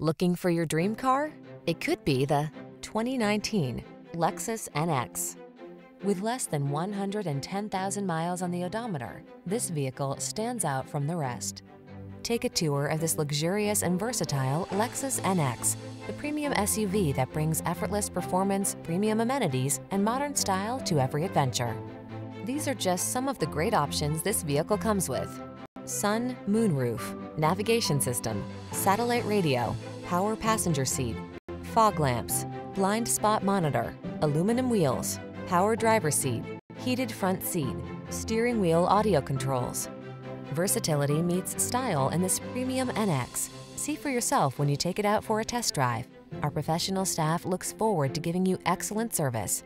Looking for your dream car? It could be the 2019 Lexus NX. With less than 110,000 miles on the odometer, this vehicle stands out from the rest. Take a tour of this luxurious and versatile Lexus NX, the premium SUV that brings effortless performance, premium amenities, and modern style to every adventure. These are just some of the great options this vehicle comes with. Sun, moonroof, navigation system, satellite radio, power passenger seat, fog lamps, blind spot monitor, aluminum wheels, power driver seat, heated front seat, steering wheel audio controls. Versatility meets style in this premium NX. See for yourself when you take it out for a test drive. Our professional staff looks forward to giving you excellent service.